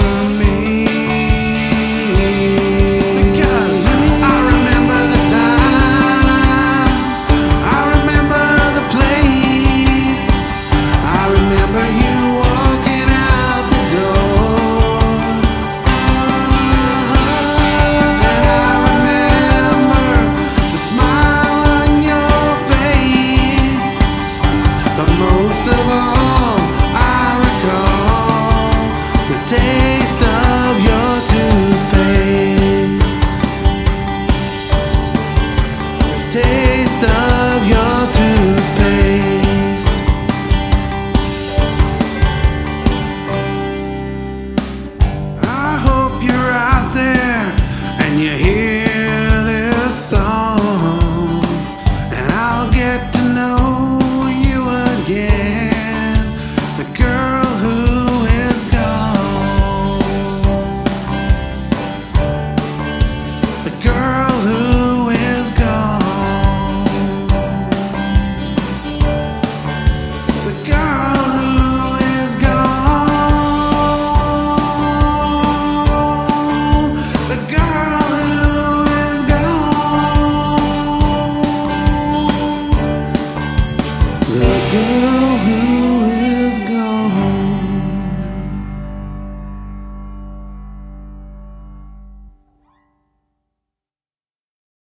the